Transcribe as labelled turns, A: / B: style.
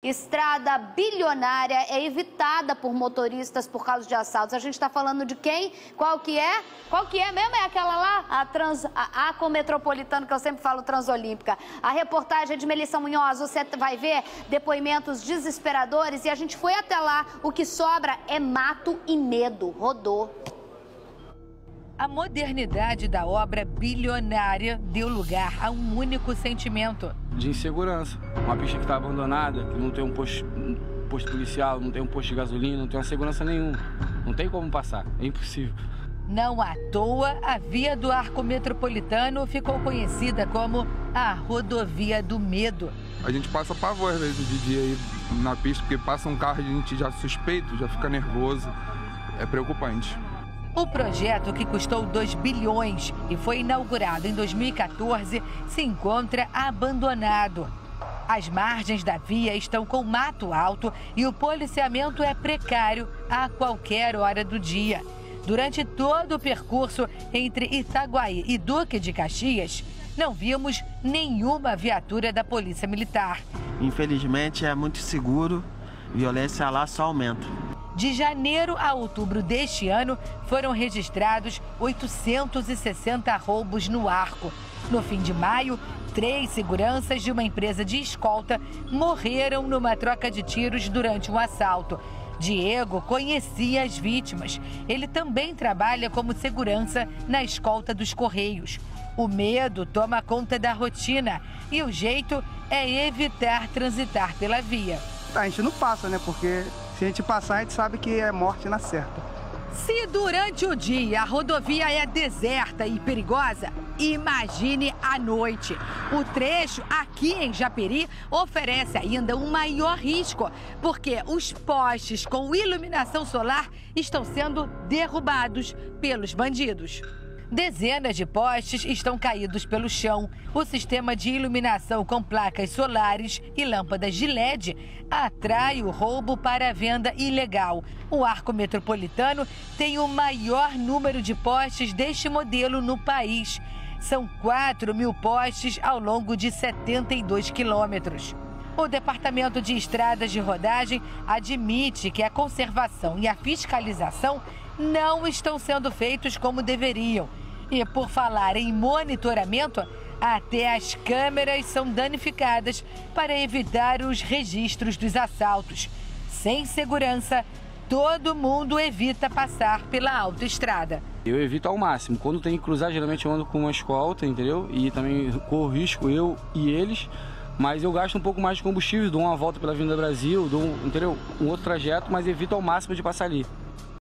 A: Estrada bilionária é evitada por motoristas por causa de assaltos. A gente está falando de quem? Qual que é? Qual que é mesmo? É aquela lá? A, trans, a Acometropolitana, que eu sempre falo Transolímpica. A reportagem é de Melissa Munhoz. Você vai ver depoimentos desesperadores e a gente foi até lá. O que sobra é mato e medo. Rodou.
B: A modernidade da obra bilionária deu lugar a um único sentimento:
C: de insegurança. Uma pista que está abandonada, que não tem um posto, um posto policial, não tem um posto de gasolina, não tem uma segurança nenhuma. Não tem como passar, é impossível.
B: Não à toa, a via do arco metropolitano ficou conhecida como a rodovia do medo.
D: A gente passa pavor às vezes de dia aí na pista, porque passa um carro e a gente já suspeito, já fica nervoso. É preocupante.
B: O projeto, que custou 2 bilhões e foi inaugurado em 2014, se encontra abandonado. As margens da via estão com mato alto e o policiamento é precário a qualquer hora do dia. Durante todo o percurso entre Itaguaí e Duque de Caxias, não vimos nenhuma viatura da Polícia Militar.
E: Infelizmente é muito seguro, violência lá só aumenta.
B: De janeiro a outubro deste ano, foram registrados 860 roubos no arco. No fim de maio, três seguranças de uma empresa de escolta morreram numa troca de tiros durante um assalto. Diego conhecia as vítimas. Ele também trabalha como segurança na escolta dos Correios. O medo toma conta da rotina e o jeito é evitar transitar pela via.
F: A gente não passa, né? Porque se a gente passar, a gente sabe que é morte na certa.
B: Se durante o dia a rodovia é deserta e perigosa, imagine à noite. O trecho aqui em Japeri oferece ainda um maior risco, porque os postes com iluminação solar estão sendo derrubados pelos bandidos. Dezenas de postes estão caídos pelo chão. O sistema de iluminação com placas solares e lâmpadas de LED atrai o roubo para a venda ilegal. O arco metropolitano tem o maior número de postes deste modelo no país. São 4 mil postes ao longo de 72 quilômetros. O Departamento de Estradas de Rodagem admite que a conservação e a fiscalização não estão sendo feitos como deveriam. E por falar em monitoramento, até as câmeras são danificadas para evitar os registros dos assaltos. Sem segurança, todo mundo evita passar pela autoestrada.
C: Eu evito ao máximo. Quando tem que cruzar, geralmente eu ando com uma escolta, entendeu? E também corro risco eu e eles. Mas eu gasto um pouco mais de combustível, dou uma volta pela Avenida Brasil, dou, entendeu? Um outro trajeto, mas evito ao máximo de passar ali.